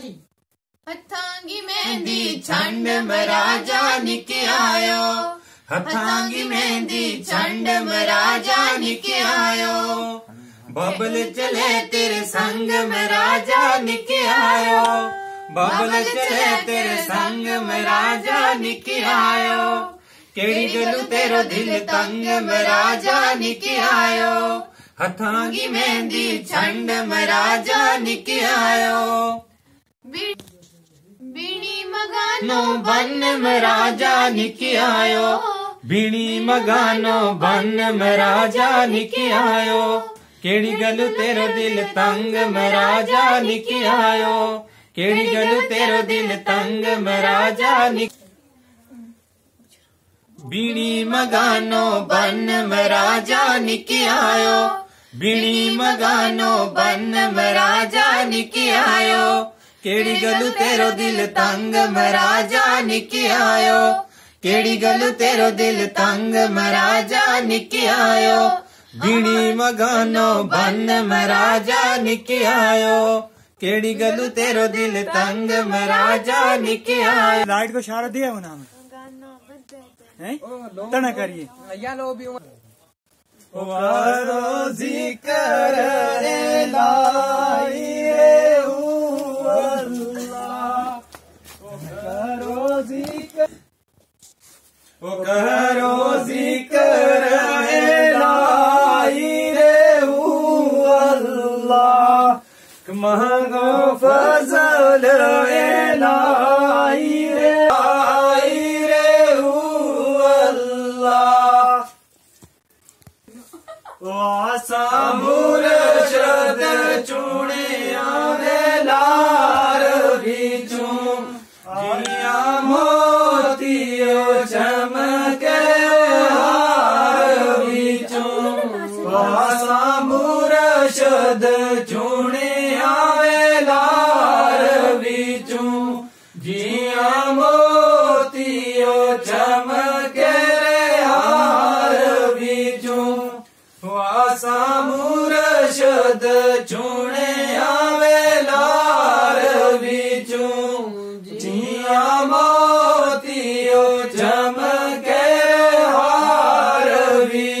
वाली हथांगी मेहंदी छंड मराजा निके आयो। हथांगी मेहंदी छंड मराजा निके आयो। बबल चले तेरे संग मराजा निके आयो। बबल चले तेरे संग मराजा निके आयो। केड़ी गलू तेरो दिल तंग मराजा निके आयो। हथांगी मेहंदी छंड मराजा निके आयो। मगानो बन मराजा निके आयो। बीणी मगानो बन मराजा निके आयो। केड़ी गल तेरो दिल तंग मराजा निके आयो। केड़ी गल तेरो दिल तंग मराजा निक बीणी मगानो बन मराजा निके आयो। बीणी मगानो बन मराजा निके आयो। केड़ी गल तेरो दिल तंग मराजा निके आयो। केड़ी गल तेरो दिल तंग मराजा निके आयो। बीणी मगानो बन मराजा निके आयो। केड़ी गल तेरो दिल तंग मराजा निके आयो। लाइट को इशारा दिया वो नाम तना करिए। रोजी कर रे लाई करो जिक्र रे लाई रे अल्लाह महंगो फजल रे लाई रे आई रे अल्लाह वासा मुरशद चूड़े પદ ચૂણે આવેલા રવિચું જીયા મોતીઓ ચમકે રે હારવીચું વાસા મુરશદ ચૂણે આવેલા રવિચું જીયા મોતીઓ ચમકે હારવીચું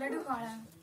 लड्डू खाना